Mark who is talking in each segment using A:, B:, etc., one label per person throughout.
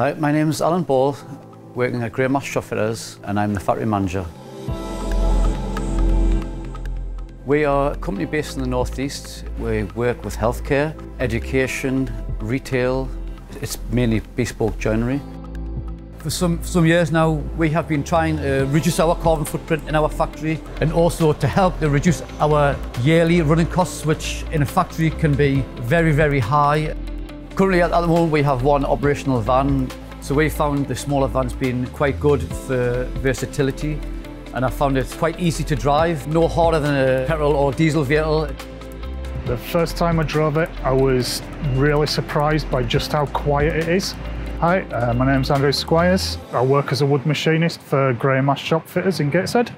A: Hi, my name is Alan Ball, working at Grey Shop Fitters, and I'm the factory manager. We are a company based in the Northeast. We work with healthcare, education, retail. It's mainly bespoke joinery. For some, some years now, we have been trying to reduce our carbon footprint in our factory and also to help to reduce our yearly running costs, which in a factory can be very, very high. Currently at the moment we have one operational van, so we found the smaller vans being quite good for versatility and I found it quite easy to drive, no harder than a petrol or diesel vehicle.
B: The first time I drove it, I was really surprised by just how quiet it is. Hi, uh, my name's Andrew Squires. I work as a wood machinist for Graham Ash Shop Fitters in Gateshead.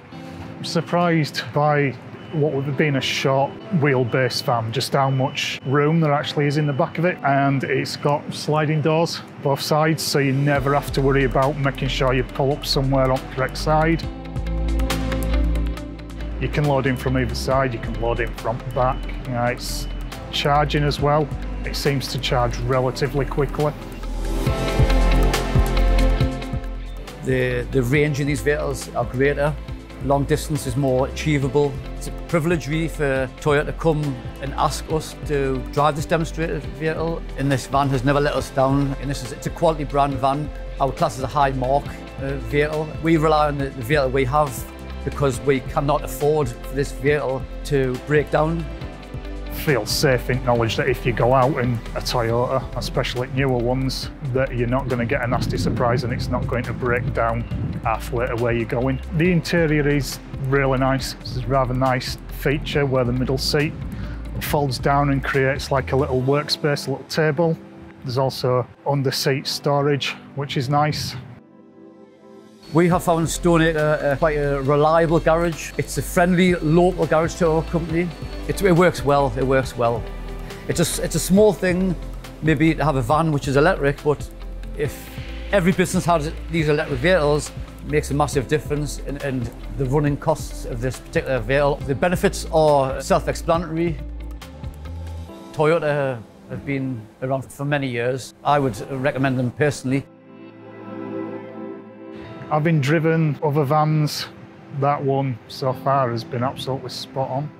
B: I'm surprised by what would have been a short wheelbase van, just how much room there actually is in the back of it. And it's got sliding doors both sides, so you never have to worry about making sure you pull up somewhere on the correct side. You can load in from either side, you can load in front and back. It's charging as well. It seems to charge relatively quickly.
A: The, the range in these vehicles are greater. Long distance is more achievable. It's privilege really for Toyota to come and ask us to drive this demonstrator vehicle. And this van has never let us down. And this is it's a quality brand van. Our class is a high mark uh, vehicle. We rely on the, the vehicle we have because we cannot afford for this vehicle to break down.
B: Feel safe in knowledge that if you go out in a Toyota, especially newer ones, that you're not going to get a nasty surprise and it's not going to break down halfway to where you're going. The interior is really nice. It's a rather nice feature where the middle seat folds down and creates like a little workspace, a little table. There's also under seat storage, which is nice.
A: We have found Stoneacre uh, quite a reliable garage. It's a friendly local garage to our company. It, it works well, it works well. It's a, it's a small thing, maybe to have a van which is electric, but if every business has these electric vehicles, makes a massive difference in, in the running costs of this particular vehicle. The benefits are self-explanatory. Toyota have been around for many years. I would recommend them personally.
B: Having driven other vans, that one so far has been absolutely spot on.